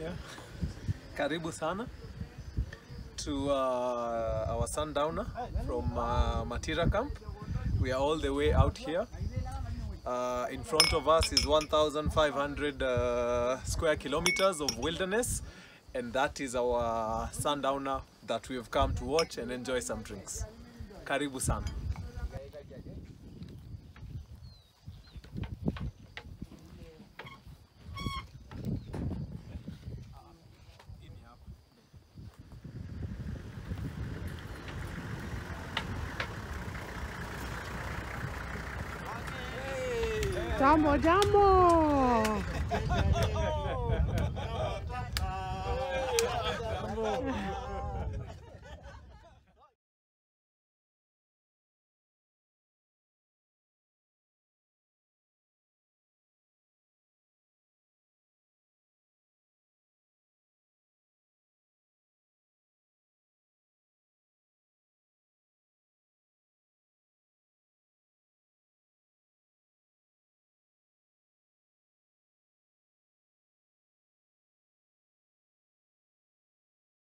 Yeah. Karibu sana to uh, our sundowner from uh, Matira camp. We are all the way out here. Uh, in front of us is 1,500 uh, square kilometers of wilderness, and that is our sundowner that we have come to watch and enjoy some drinks. Karibu sana. ¡Llamo, llamo! ¡Llamo,